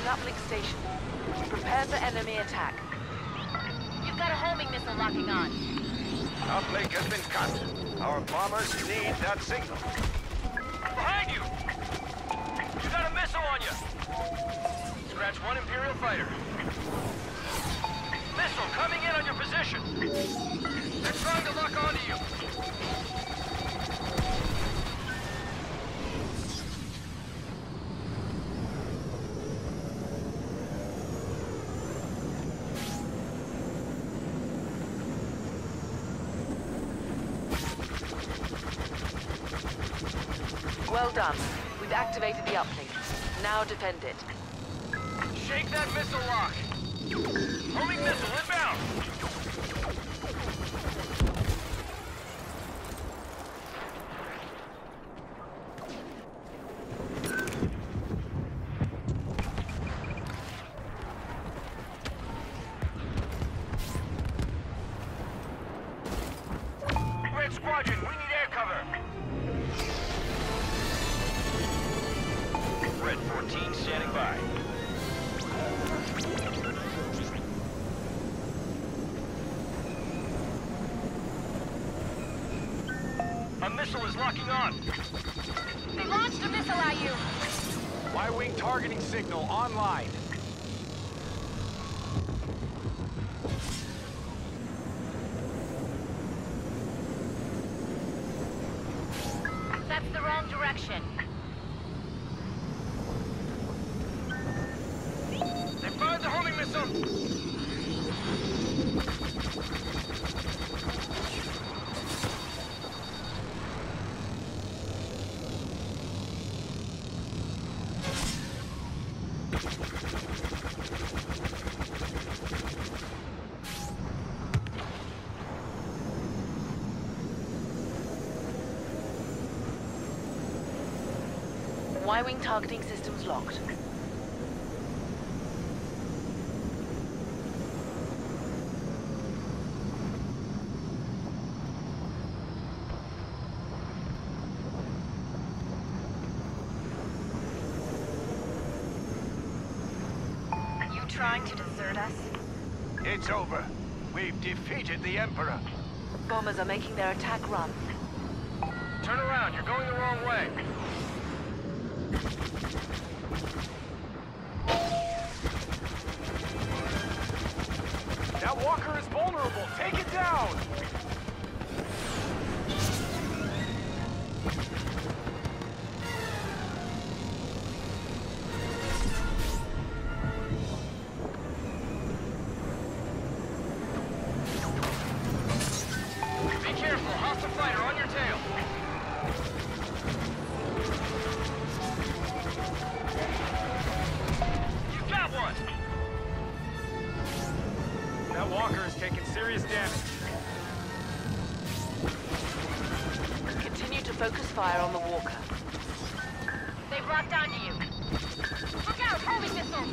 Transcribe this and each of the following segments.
an uplink station. Prepare for enemy attack. You've got a homing missile locking on. Uplink has been cut. Our bombers need that signal. Behind you! You got a missile on you! Scratch one Imperial fighter. Well done. We've activated the uplink. Now defend it. Shake that missile lock. Homing missile inbound. Red Squadron, we need 14 standing by. A missile is locking on. They launched a missile at you. Y-wing targeting signal online. That's the wrong direction. They fired the homing missile. Y-wing targeting systems locked. You trying to desert us? It's over. We've defeated the Emperor. Bombers are making their attack run. Turn around, you're going the wrong way. That walker is vulnerable. Take it down. Walker is taking serious damage. Continue to focus fire on the walker. They've locked onto you. Look out! Homing missile!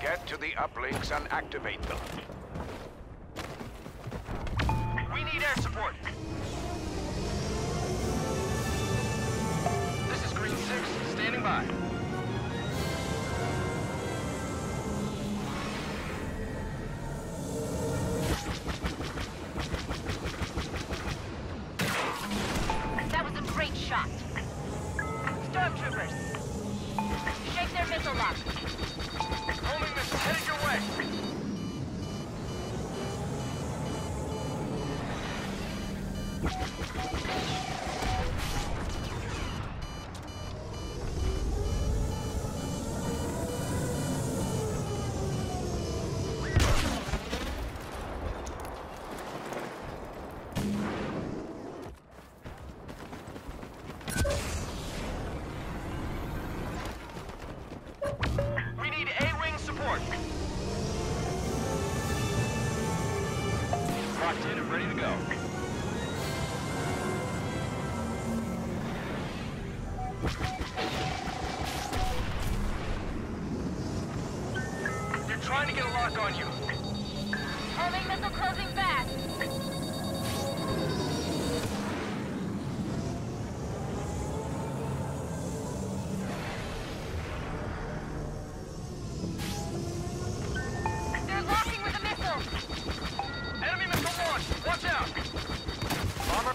Get to the uplinks and activate them. We need air support. This is 6, standing by. That was a great shot. Stormtroopers! Shake their your way. They're trying to get a lock on you. Homing missile closing fast. They're locking with a missile. Enemy missile launched! Watch out! Bomber...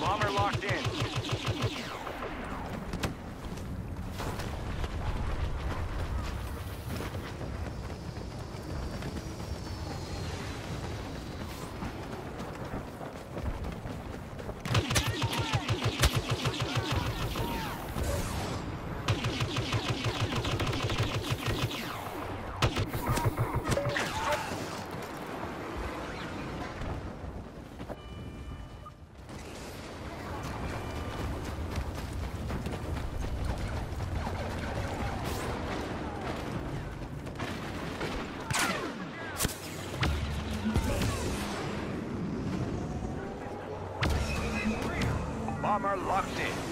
Bomber locked in. Locked in.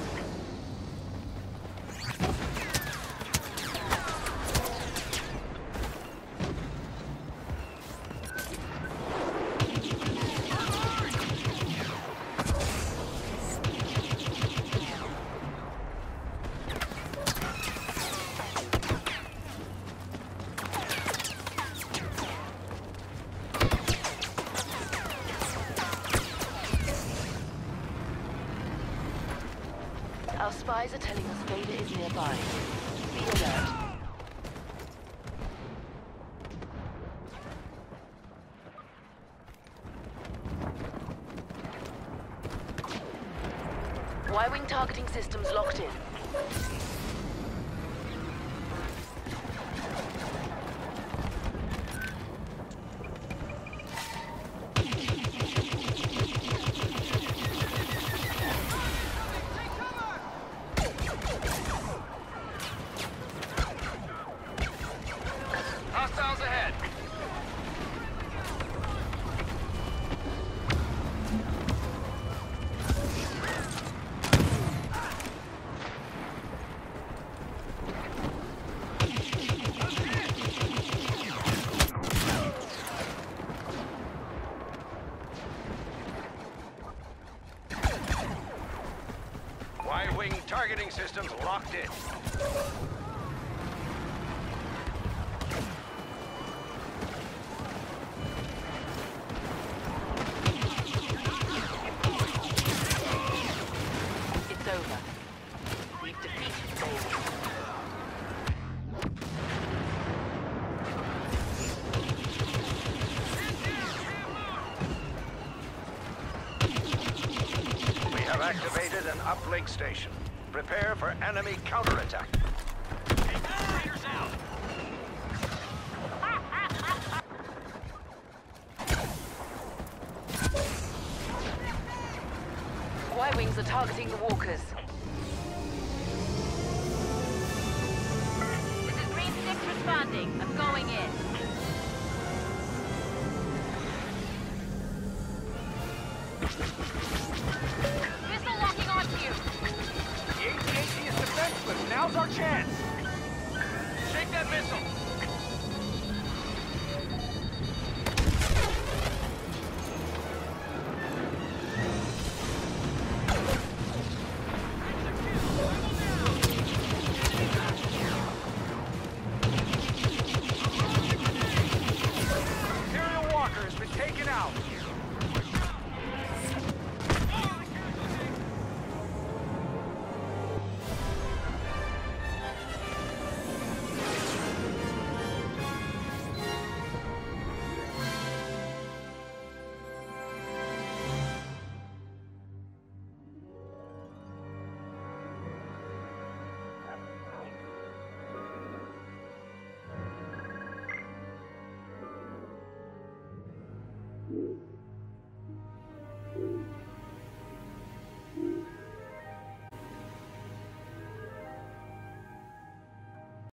Spies are telling us Vader is nearby. Be alert. Y-wing targeting systems locked in. Systems locked in. It's over. We've defeated Vader. We have activated an uplink station. Prepare for enemy counterattack. Out! Y-wings are targeting the walkers. Now's our chance! Shake that missile!